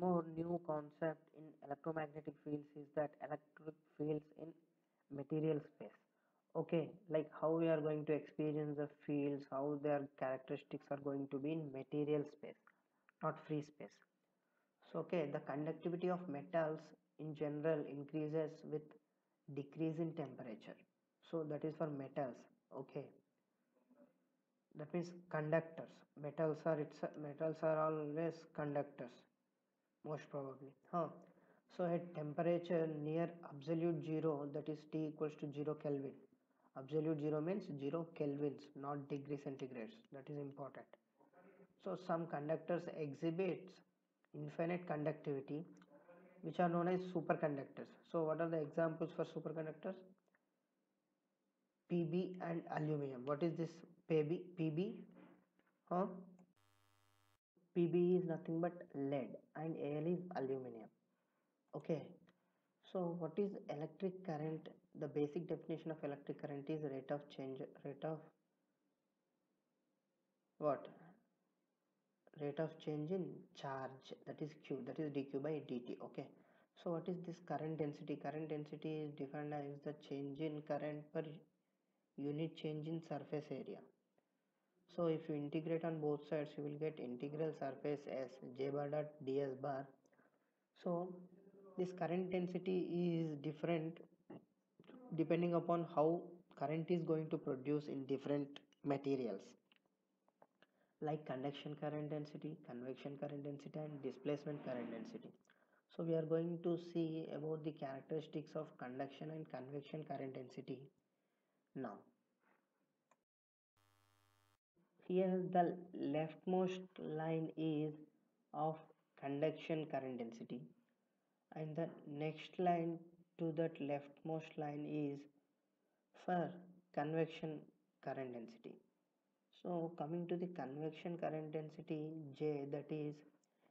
more new concept in electromagnetic fields is that electric fields in material space. Okay like how we are going to experience the fields how their characteristics are going to be in material space not free space. So okay the conductivity of metals in general increases with decrease in temperature. So that is for metals okay. That means conductors. Metals are it's metals are always conductors most probably. Huh. So at temperature near absolute zero that is t equals to 0 kelvin. Absolute zero means 0 kelvins not degree centigrades. That is important. So some conductors exhibits infinite conductivity which are known as superconductors. So what are the examples for superconductors? Pb and aluminum. What is this pb pb huh pb is nothing but lead and al is aluminum. Okay. So what is electric current? The basic definition of electric current is rate of change rate of what? Rate of change in charge that is q that is dq by dt okay. So what is this current density? Current density is defined as the change in current per unit change in surface area so if you integrate on both sides you will get integral surface as j bar dot ds bar. So this current density is different depending upon how current is going to produce in different materials. Like conduction current density convection current density and displacement current density. So we are going to see about the characteristics of conduction and convection current density. Now here the leftmost line is of conduction current density. And the next line to that leftmost line is for convection current density. So coming to the convection current density j that is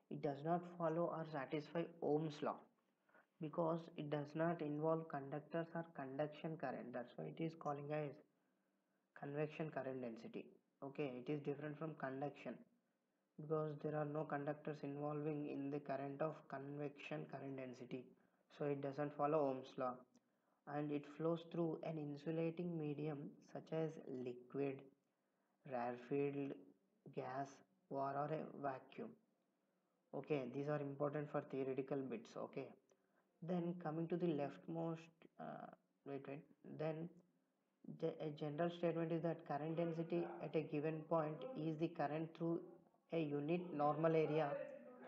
it does not follow or satisfy ohm's law because it does not involve conductors or conduction current. That's why it is calling as convection current density okay it is different from conduction because there are no conductors involving in the current of convection current density. So it doesn't follow ohm's law and it flows through an insulating medium such as liquid rarefied gas or, a vacuum. Okay these are important for theoretical bits. Okay then coming to the leftmost uh, wait wait then a general statement is that current density at a given point is the current through a unit normal area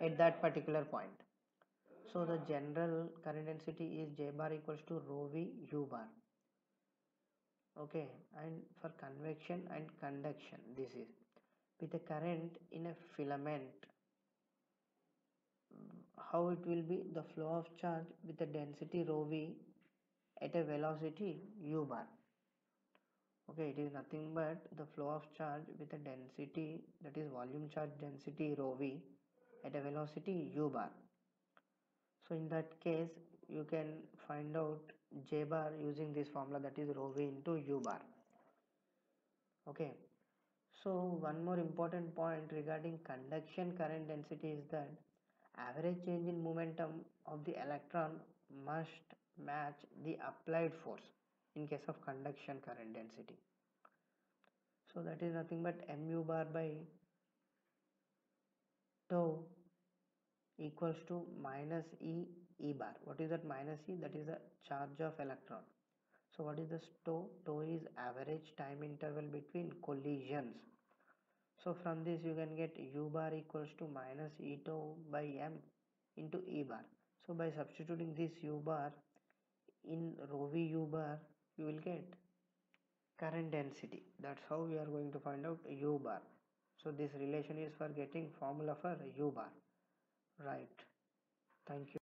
at that particular point. So the general current density is j bar equals to rho v u bar. Okay and for convection and conduction this is with a current in a filament how it will be? The flow of charge with a density rho v at a velocity u bar okay it is nothing but the flow of charge with a density that is volume charge density rho v at a velocity u bar. So in that case you can find out j bar using this formula that is rho v into u bar. Okay. So one more important point regarding conduction current density is that average change in momentum of the electron must match the applied force in case of conduction current density. So that is nothing but mu bar by tau equals to minus e e bar. What is that minus e? That is the charge of electron. So what is the tau? Tau is average time interval between collisions. So from this you can get u bar equals to minus e tau by m into e bar. So by substituting this u bar in rho v u bar you will get current density. That's how we are going to find out u bar. So this relation is for getting formula for u bar. Right. Thank you